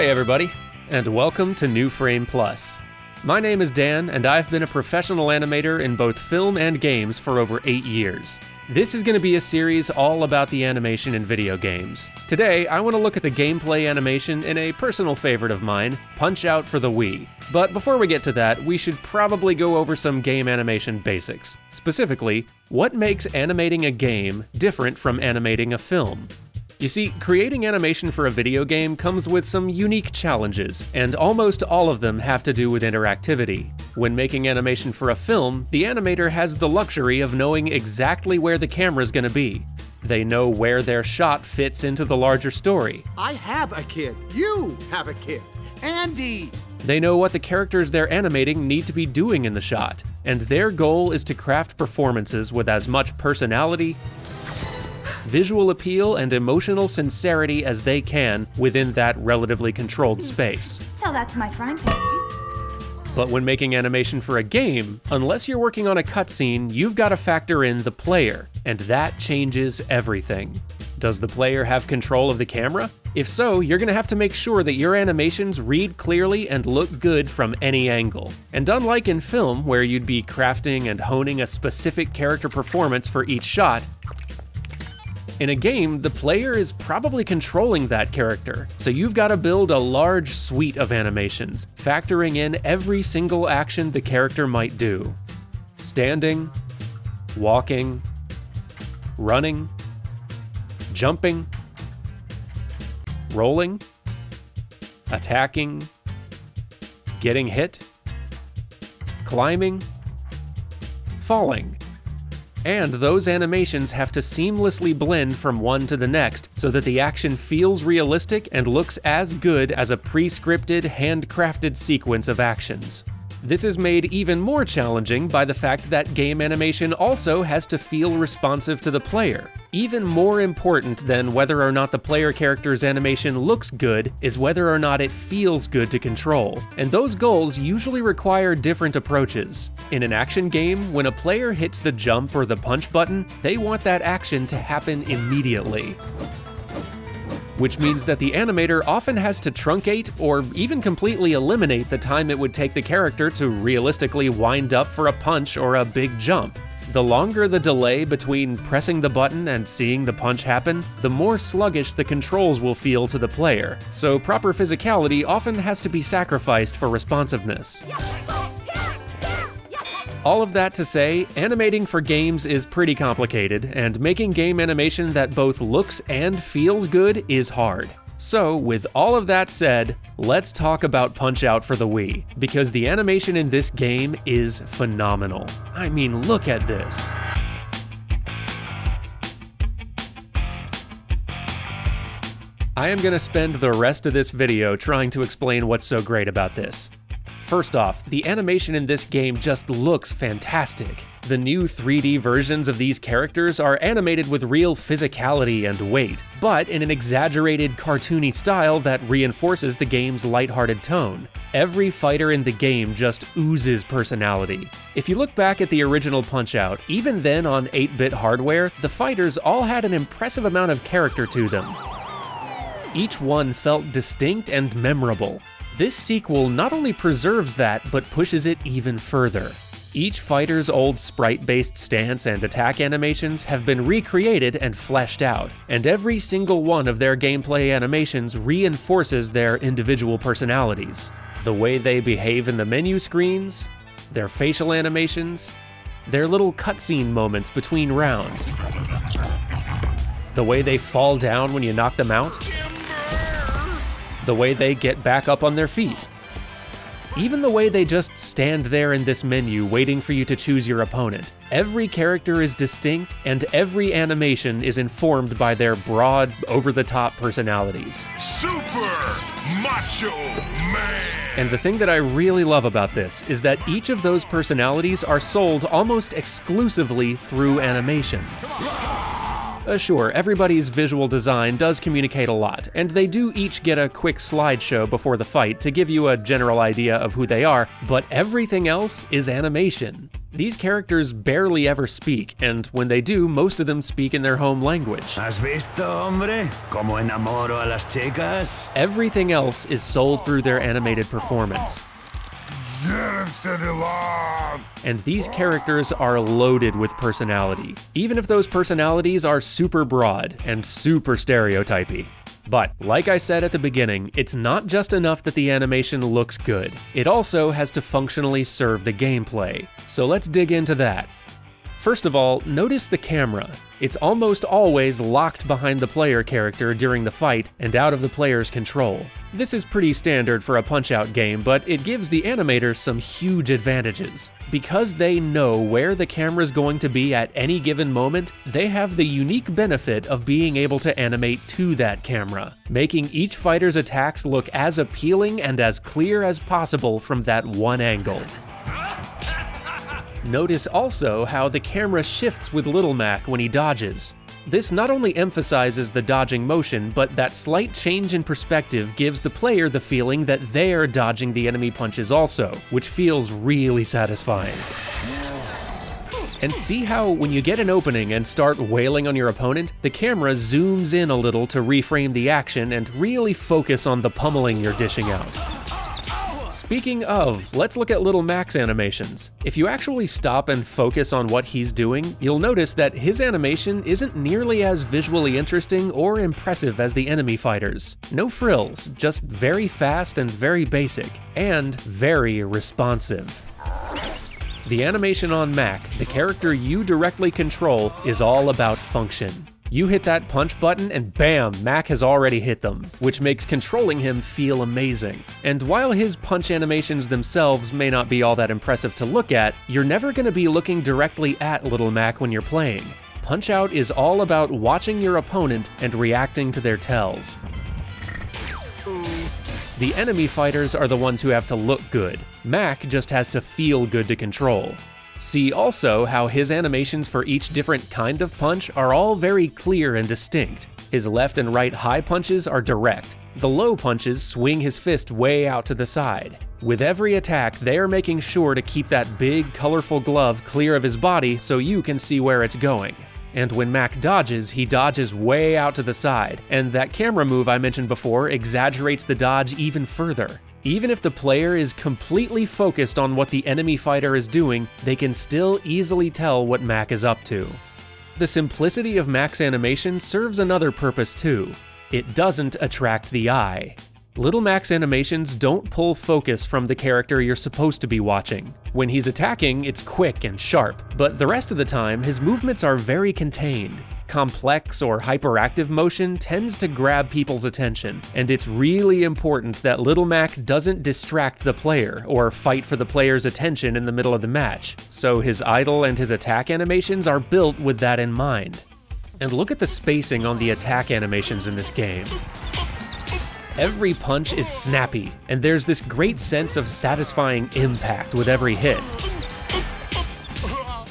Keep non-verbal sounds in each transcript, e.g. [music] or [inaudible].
Hey, everybody, and welcome to New Frame Plus. My name is Dan, and I've been a professional animator in both film and games for over eight years. This is going to be a series all about the animation in video games. Today, I want to look at the gameplay animation in a personal favorite of mine, Punch Out for the Wii. But before we get to that, we should probably go over some game animation basics. Specifically, what makes animating a game different from animating a film? You see, creating animation for a video game comes with some unique challenges, and almost all of them have to do with interactivity. When making animation for a film, the animator has the luxury of knowing exactly where the camera's gonna be. They know where their shot fits into the larger story. I have a kid. You have a kid. Andy. They know what the characters they're animating need to be doing in the shot, and their goal is to craft performances with as much personality, visual appeal, and emotional sincerity as they can within that relatively controlled space. Tell that to my friend. But when making animation for a game, unless you're working on a cutscene, you've got to factor in the player, and that changes everything. Does the player have control of the camera? If so, you're gonna have to make sure that your animations read clearly and look good from any angle. And unlike in film, where you'd be crafting and honing a specific character performance for each shot, in a game, the player is probably controlling that character, so you've got to build a large suite of animations, factoring in every single action the character might do. Standing, walking, running, jumping, rolling, attacking, getting hit, climbing, falling. And those animations have to seamlessly blend from one to the next so that the action feels realistic and looks as good as a pre-scripted, handcrafted sequence of actions. This is made even more challenging by the fact that game animation also has to feel responsive to the player. Even more important than whether or not the player character's animation looks good is whether or not it feels good to control, and those goals usually require different approaches. In an action game, when a player hits the jump or the punch button, they want that action to happen immediately which means that the animator often has to truncate or even completely eliminate the time it would take the character to realistically wind up for a punch or a big jump. The longer the delay between pressing the button and seeing the punch happen, the more sluggish the controls will feel to the player, so proper physicality often has to be sacrificed for responsiveness. All of that to say, animating for games is pretty complicated, and making game animation that both looks and feels good is hard. So, with all of that said, let's talk about Punch Out for the Wii, because the animation in this game is phenomenal. I mean, look at this. I am going to spend the rest of this video trying to explain what's so great about this. First off, the animation in this game just looks fantastic. The new 3D versions of these characters are animated with real physicality and weight, but in an exaggerated, cartoony style that reinforces the game's lighthearted tone. Every fighter in the game just oozes personality. If you look back at the original Punch-Out, even then on 8-bit hardware, the fighters all had an impressive amount of character to them. Each one felt distinct and memorable, this sequel not only preserves that, but pushes it even further. Each fighter's old sprite-based stance and attack animations have been recreated and fleshed out, and every single one of their gameplay animations reinforces their individual personalities. The way they behave in the menu screens, their facial animations, their little cutscene moments between rounds, the way they fall down when you knock them out, the way they get back up on their feet. Even the way they just stand there in this menu waiting for you to choose your opponent. Every character is distinct, and every animation is informed by their broad, over-the-top personalities. Super Macho Man! And the thing that I really love about this is that each of those personalities are sold almost exclusively through animation. Uh, sure, everybody's visual design does communicate a lot, and they do each get a quick slideshow before the fight to give you a general idea of who they are, but everything else is animation. These characters barely ever speak, and when they do, most of them speak in their home language. ¿Has visto, hombre? Cómo enamoro a las chicas? Everything else is sold through their animated performance. Get him! And these characters are loaded with personality, even if those personalities are super broad and super stereotypy. But, like I said at the beginning, it's not just enough that the animation looks good, it also has to functionally serve the gameplay. So let's dig into that. First of all, notice the camera. It's almost always locked behind the player character during the fight and out of the player's control. This is pretty standard for a Punch-Out game, but it gives the animator some huge advantages. Because they know where the camera's going to be at any given moment, they have the unique benefit of being able to animate to that camera, making each fighter's attacks look as appealing and as clear as possible from that one angle. Notice also how the camera shifts with Little Mac when he dodges. This not only emphasizes the dodging motion, but that slight change in perspective gives the player the feeling that they're dodging the enemy punches also, which feels really satisfying. And see how when you get an opening and start wailing on your opponent, the camera zooms in a little to reframe the action and really focus on the pummeling you're dishing out. Speaking of, let's look at Little Mac's animations. If you actually stop and focus on what he's doing, you'll notice that his animation isn't nearly as visually interesting or impressive as the enemy fighters. No frills, just very fast and very basic, and very responsive. The animation on Mac, the character you directly control, is all about function. You hit that punch button and bam, Mac has already hit them, which makes controlling him feel amazing. And while his punch animations themselves may not be all that impressive to look at, you're never going to be looking directly at Little Mac when you're playing. Punch Out is all about watching your opponent and reacting to their tells. The enemy fighters are the ones who have to look good. Mac just has to feel good to control. See also how his animations for each different kind of punch are all very clear and distinct. His left and right high punches are direct. The low punches swing his fist way out to the side. With every attack, they are making sure to keep that big, colorful glove clear of his body so you can see where it's going. And when Mac dodges, he dodges way out to the side, and that camera move I mentioned before exaggerates the dodge even further. Even if the player is completely focused on what the enemy fighter is doing, they can still easily tell what Mac is up to. The simplicity of Mac's animation serves another purpose too. It doesn't attract the eye. Little Mac's animations don't pull focus from the character you're supposed to be watching. When he's attacking, it's quick and sharp, but the rest of the time, his movements are very contained. Complex or hyperactive motion tends to grab people's attention, and it's really important that Little Mac doesn't distract the player or fight for the player's attention in the middle of the match, so his idle and his attack animations are built with that in mind. And look at the spacing on the attack animations in this game. Every punch is snappy, and there's this great sense of satisfying impact with every hit.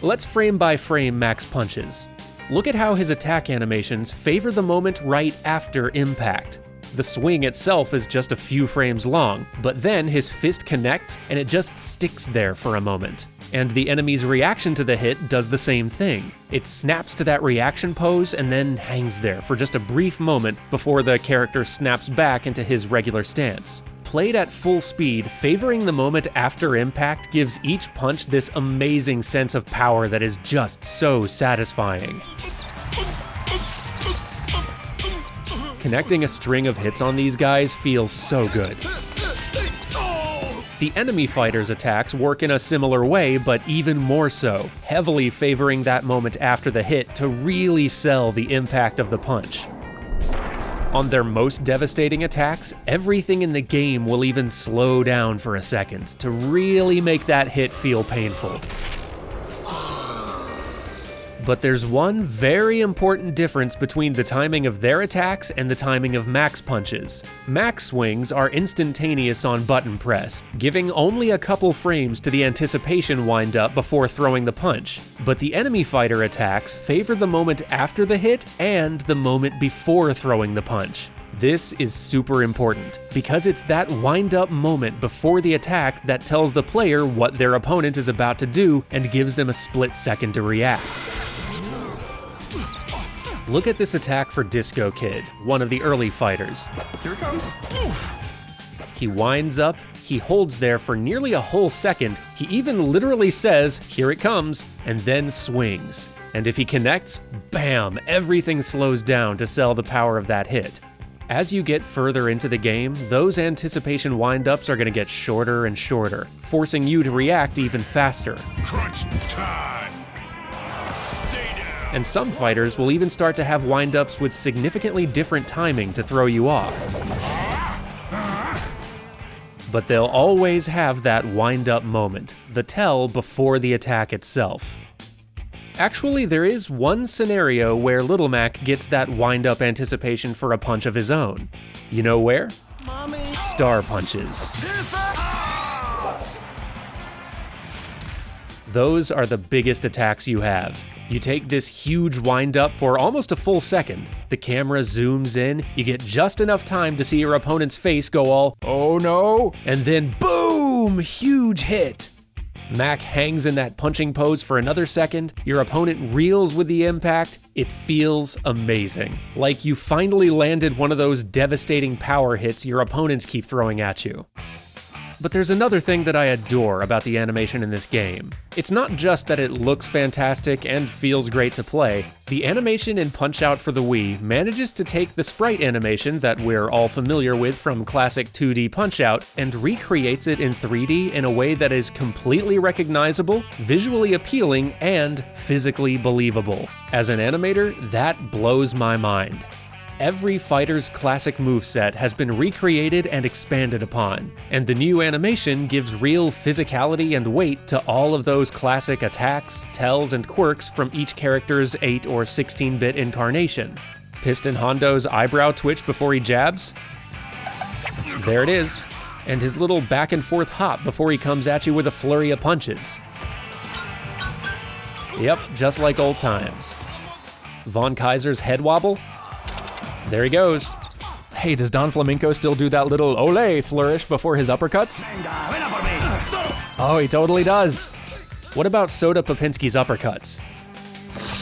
Let's frame by frame Mac's punches. Look at how his attack animations favor the moment right after impact. The swing itself is just a few frames long, but then his fist connects and it just sticks there for a moment and the enemy's reaction to the hit does the same thing. It snaps to that reaction pose and then hangs there for just a brief moment before the character snaps back into his regular stance. Played at full speed, favoring the moment after impact gives each punch this amazing sense of power that is just so satisfying. Connecting a string of hits on these guys feels so good. The enemy fighter's attacks work in a similar way, but even more so, heavily favoring that moment after the hit to really sell the impact of the punch. On their most devastating attacks, everything in the game will even slow down for a second to really make that hit feel painful. But there's one very important difference between the timing of their attacks and the timing of Mac's punches. Mac's swings are instantaneous on button press, giving only a couple frames to the anticipation wind up before throwing the punch. But the enemy fighter attacks favor the moment after the hit and the moment before throwing the punch. This is super important because it's that wind up moment before the attack that tells the player what their opponent is about to do and gives them a split second to react. Look at this attack for Disco Kid, one of the early fighters. Here it comes. He winds up, he holds there for nearly a whole second, he even literally says, here it comes, and then swings. And if he connects, bam, everything slows down to sell the power of that hit. As you get further into the game, those anticipation windups are going to get shorter and shorter, forcing you to react even faster. Crunch time. And some fighters will even start to have windups with significantly different timing to throw you off. But they'll always have that wind up moment, the tell before the attack itself. Actually, there is one scenario where Little Mac gets that wind up anticipation for a punch of his own. You know where? Star punches. Those are the biggest attacks you have. You take this huge wind up for almost a full second. The camera zooms in, you get just enough time to see your opponent's face go all, oh no, and then boom, huge hit. Mac hangs in that punching pose for another second, your opponent reels with the impact, it feels amazing. Like you finally landed one of those devastating power hits your opponents keep throwing at you. But there's another thing that I adore about the animation in this game. It's not just that it looks fantastic and feels great to play, the animation in Punch Out for the Wii manages to take the sprite animation that we're all familiar with from classic 2D Punch Out and recreates it in 3D in a way that is completely recognizable, visually appealing, and physically believable. As an animator, that blows my mind every fighter's classic moveset has been recreated and expanded upon, and the new animation gives real physicality and weight to all of those classic attacks, tells, and quirks from each character's 8 or 16 bit incarnation. Piston Hondo's eyebrow twitch before he jabs? There it is. And his little back and forth hop before he comes at you with a flurry of punches. Yep, just like old times. Von Kaiser's head wobble? There he goes. Hey, does Don Flamenco still do that little ole flourish before his uppercuts? Oh, he totally does. What about Soda Popinski's uppercuts?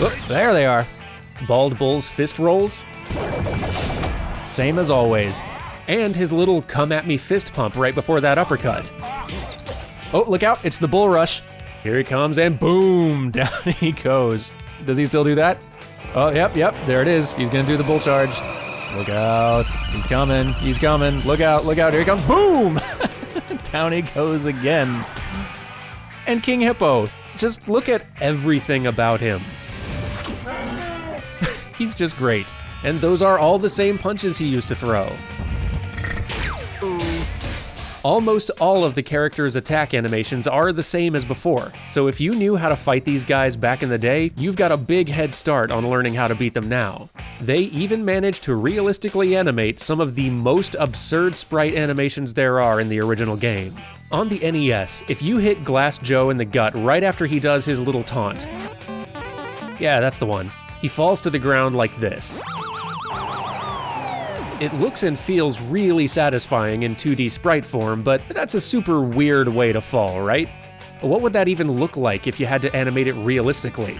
Oop, there they are. Bald Bull's fist rolls? Same as always. And his little come at me fist pump right before that uppercut. Oh, look out, it's the bull rush. Here he comes and boom, [laughs] down he goes. Does he still do that? Oh, yep, yep, there it is. He's gonna do the bull charge. Look out. He's coming. He's coming. Look out, look out. Here he comes. Boom! [laughs] Down he goes again. And King Hippo. Just look at everything about him. [laughs] He's just great. And those are all the same punches he used to throw. Almost all of the characters' attack animations are the same as before, so if you knew how to fight these guys back in the day, you've got a big head start on learning how to beat them now. They even managed to realistically animate some of the most absurd sprite animations there are in the original game. On the NES, if you hit Glass Joe in the gut right after he does his little taunt, yeah, that's the one, he falls to the ground like this. It looks and feels really satisfying in 2D sprite form, but that's a super weird way to fall, right? What would that even look like if you had to animate it realistically?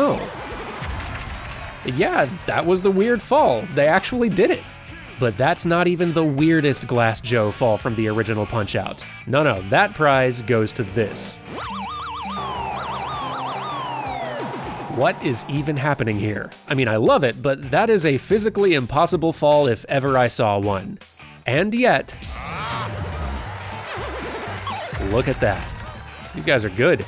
Oh. Yeah, that was the weird fall. They actually did it. But that's not even the weirdest Glass Joe fall from the original Punch Out. No, no, that prize goes to this. What is even happening here? I mean, I love it, but that is a physically impossible fall if ever I saw one. And yet, look at that. These guys are good.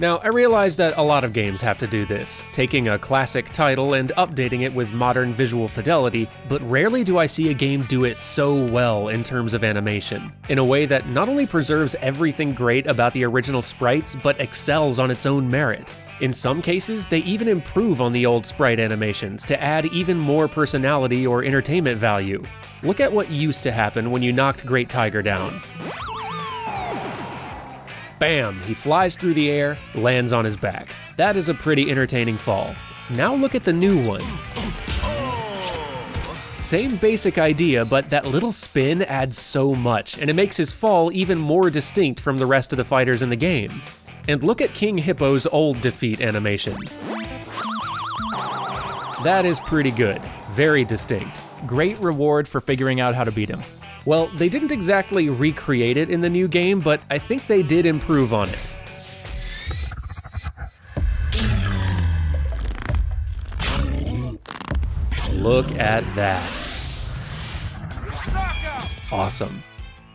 Now, I realize that a lot of games have to do this, taking a classic title and updating it with modern visual fidelity, but rarely do I see a game do it so well in terms of animation, in a way that not only preserves everything great about the original sprites, but excels on its own merit. In some cases, they even improve on the old sprite animations to add even more personality or entertainment value. Look at what used to happen when you knocked Great Tiger down. Bam! He flies through the air, lands on his back. That is a pretty entertaining fall. Now look at the new one. Same basic idea, but that little spin adds so much, and it makes his fall even more distinct from the rest of the fighters in the game. And look at King Hippo's old defeat animation. That is pretty good, very distinct. Great reward for figuring out how to beat him. Well, they didn't exactly recreate it in the new game, but I think they did improve on it. Look at that. Awesome.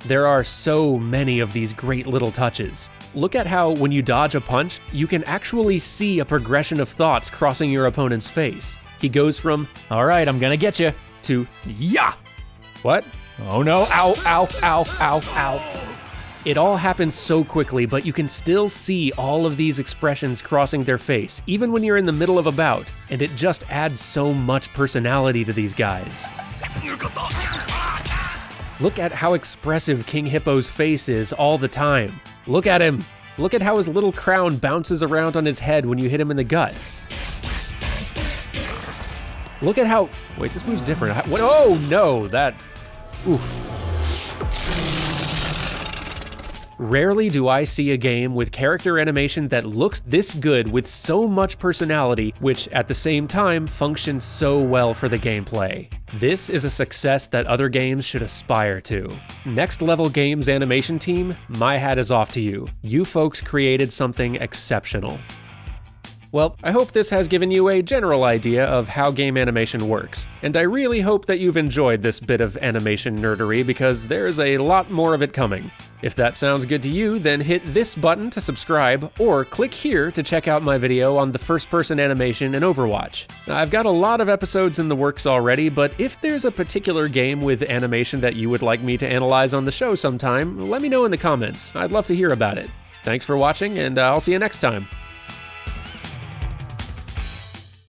There are so many of these great little touches. Look at how when you dodge a punch, you can actually see a progression of thoughts crossing your opponent's face. He goes from, All right, I'm gonna get you. to, yeah! What? Oh no, ow, ow, ow, ow, ow. It all happens so quickly, but you can still see all of these expressions crossing their face, even when you're in the middle of a bout, and it just adds so much personality to these guys. Look at how expressive King Hippo's face is all the time. Look at him. Look at how his little crown bounces around on his head when you hit him in the gut. Look at how. Wait, this move's different. What? Oh no, that. Oof. Rarely do I see a game with character animation that looks this good with so much personality, which at the same time functions so well for the gameplay. This is a success that other games should aspire to. Next Level Games animation team, my hat is off to you. You folks created something exceptional. Well, I hope this has given you a general idea of how game animation works, and I really hope that you've enjoyed this bit of animation nerdery because there's a lot more of it coming. If that sounds good to you, then hit this button to subscribe, or click here to check out my video on the first person animation in Overwatch. I've got a lot of episodes in the works already, but if there's a particular game with animation that you would like me to analyze on the show sometime, let me know in the comments. I'd love to hear about it. Thanks for watching, and I'll see you next time.